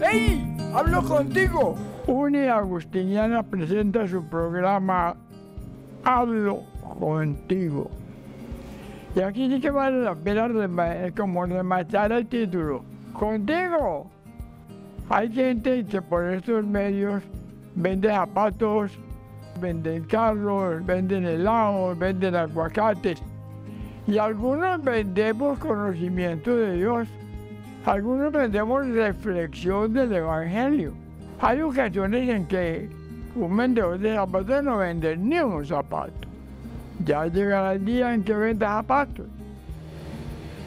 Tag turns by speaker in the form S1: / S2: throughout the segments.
S1: ¡Ey! ¡Hablo contigo!
S2: Uni Agustiniana presenta su programa Hablo contigo. Y aquí sí que vale la pena rema- como rematar el título. ¡Contigo! Hay gente que por estos medios vende zapatos, venden carros, venden helados, venden aguacates. Y algunos vendemos conocimiento de Dios. Algunos vendemos reflexión del Evangelio. Hay ocasiones en que un vendedor de zapatos no vende ni un zapato. Ya llegará el día en que venda zapatos.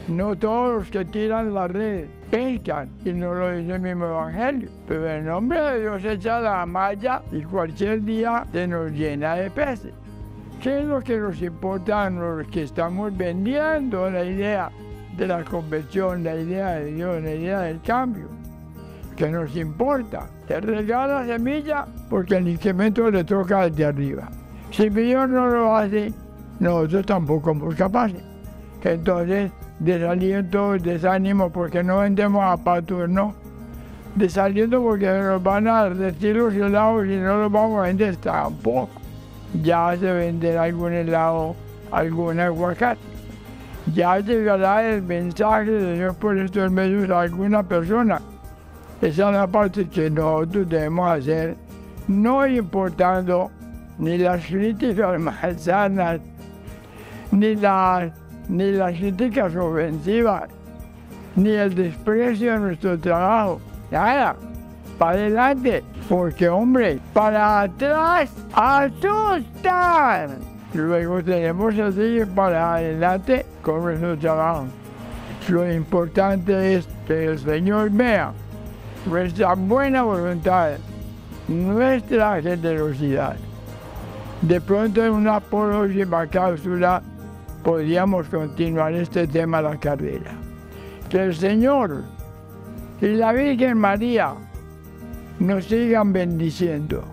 S2: No todos los que tiran la red pescan, y no lo dice el mismo Evangelio. Pero el nombre de Dios echa la malla y cualquier día se nos llena de peces. ¿Qué es lo que nos importa a los que estamos vendiendo la idea de la conversión, la idea de Dios, la idea del cambio? ¿Qué nos importa? Te regala semilla porque el incremento le toca desde arriba. Si Dios no lo hace, nosotros tampoco somos capaces. Entonces, desaliento, desánimo porque no vendemos zapatos, no. Desaliento porque nos van a decir los helados y no los vamos a vender tampoco. Ya se venderá algún helado, algún aguacate. Ya llegará el mensaje de Dios por estos medios a alguna persona. Esa es la parte que nosotros debemos hacer, no importando ni las críticas malsanas, ni las, ni las críticas ofensivas, ni el desprecio de nuestro trabajo. Nada, para adelante, porque hombre, para atrás asustan. Luego tenemos seguir para adelante con nuestro trabajo. Lo importante es que el Señor vea nuestra buena voluntad, nuestra generosidad. De pronto en una próxima cápsula podríamos continuar este tema de la carrera. Que el Señor y la Virgen María nos sigan bendiciendo.